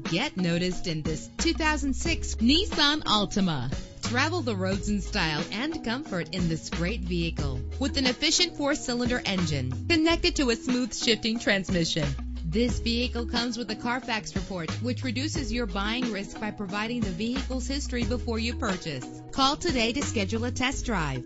Get noticed in this 2006 Nissan Altima. Travel the roads in style and comfort in this great vehicle with an efficient four-cylinder engine connected to a smooth shifting transmission. This vehicle comes with a Carfax report, which reduces your buying risk by providing the vehicle's history before you purchase. Call today to schedule a test drive.